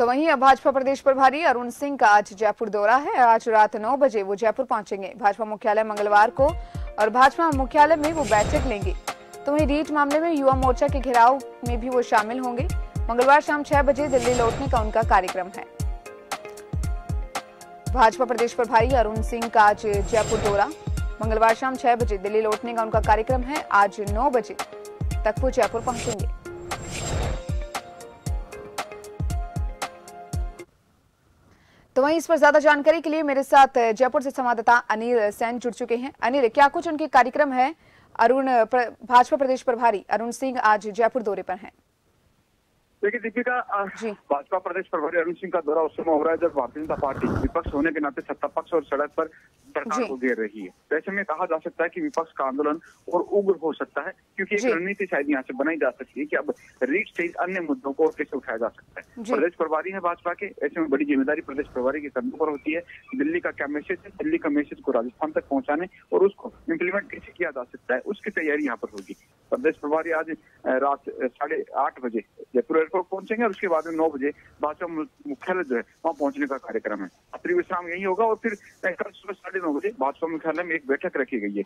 तो वहीं भाजपा प्रदेश प्रभारी अरुण सिंह का आज जयपुर दौरा है। आज रात नौ बजे वो जयपुर पहुँचेंगे। भाजपा मुख्यालय मंगलवार को और भाजपा मुख्यालय में वो बैठक लेंगे। तो वहीं रीट मामले में युवा मोर्चा के घेराव में भी वो शामिल होंगे। मंगलवार शाम छह बजे दिल्ली लौटने का उनका कार्यक्रम है। भाजपा प्रदेश प्रभारी अरुण सिंह का आज जयपुर दौरा। मंगलवार शाम छह बजे दिल्ली लौटने का उनका कार्यक्रम है। आज नौ बजे तक वो जयपुर पहुँचेंगे। तो वहीं इस पर ज़्यादा जानकारी के लिए मेरे साथ जयपुर से संवाददाता अनिल सैन जुड़ चुके हैं। अनिल क्या कुछ उनके कार्यक्रम है? अरुण भाजपा प्रदेश प्रभारी अरुण सिंह आज जयपुर दौरे पर हैं। देखिए दीपिका भाजपा प्रदेश प्रभारी अरुण सिंह का दौरा उस समय हो रहा है जब भारतीय जनता पार्टी विपक्ष होने के नाते सत्ता पक्ष और सड़क पर सरकार को घेर रही है। ऐसे में कहा जा सकता है कि विपक्ष का आंदोलन और उग्र हो सकता है क्योंकि एक रणनीति शायद यहाँ से बनाई जा सकती है कि अब रीट सहित अन्य मुद्दों को कैसे उठाया जा सकता है। प्रदेश प्रभारी है भाजपा के ऐसे में बड़ी ज़िम्मेदारी प्रदेश प्रभारी के कंधों पर होती है दिल्ली का क्या मैसेज है दिल्ली का मैसेज को राजस्थान तक पहुँचाने और उसको इम्प्लीमेंट कैसे किया जा सकता है उसकी तैयारी यहाँ पर होगी। प्रदेश प्रभारी आज रात साढ़े आठ बजे जयपुर एयरपोर्ट पहुँचेंगे और उसके बाद में नौ बजे भाजपा मुख्यालय जो है वहाँ पहुँचने का कार्यक्रम है। रात्रि विश्राम यही होगा और फिर कल सुबह साढ़े नौ बजे भाजपा मुख्यालय में एक बैठक रखी गई है।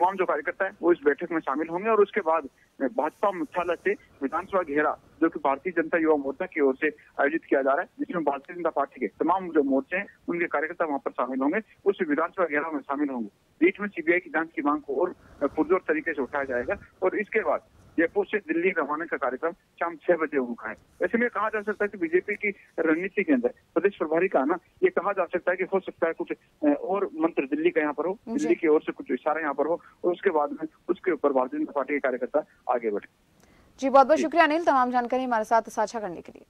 तमाम जो कार्यकर्ता है, वो इस बैठक में शामिल होंगे और उसके बाद भाजपा मुख्यालय से विधानसभा घेरा, जो कि भारतीय जनता युवा मोर्चा की ओर से आयोजित किया जा रहा है, जिसमें भारतीय जनता पार्टी के तमाम जो मोर्चे हैं, उनके कार्यकर्ता वहाँ पर शामिल होंगे, उस विधानसभा घेरा में शामिल होंगे। बीच में सीबीआई की जाँच की मांग को और पुरजोर तरीके से उठाया जाएगा और इसके बाद जयपुर से दिल्ली रवाना का कार्यक्रम शाम छह बजे उनका है ऐसे में कहा जा सकता है कि बीजेपी की रणनीति के अंदर प्रदेश प्रभारी का आना ये कहा जा सकता है कि हो सकता है कुछ और मंत्र दिल्ली का यहाँ पर हो दिल्ली की ओर से कुछ इशारा यहाँ पर हो और उसके बाद में उसके ऊपर भारतीय जनता पार्टी के कार्यकर्ता आगे बढ़े। जी बहुत बहुत शुक्रिया अनिल तमाम जानकारी हमारे साथ साझा करने के लिए।